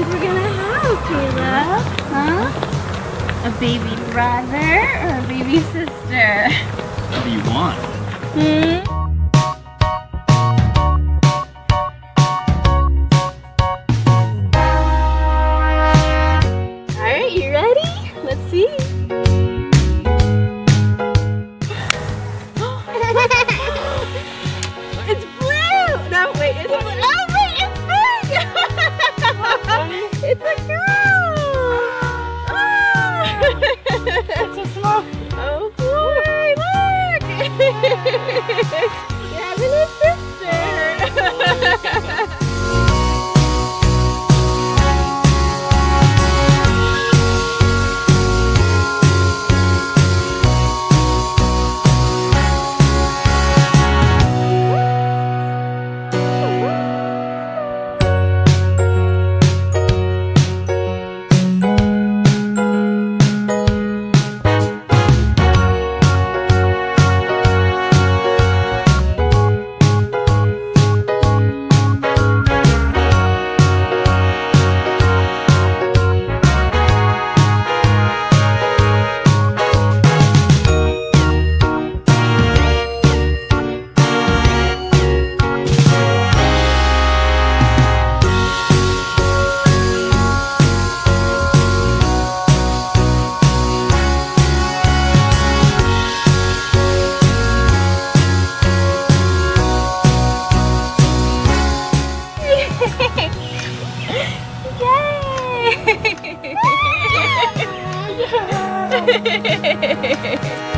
we're gonna have, Caleb? Huh? A baby brother or a baby sister? What do you want? Hmm? Alright, you ready? Let's see. it's blue! No, wait, it's blue. It's a girl! Ah! Oh! it's a small. Oh, boy, look! You're having Yay! Oh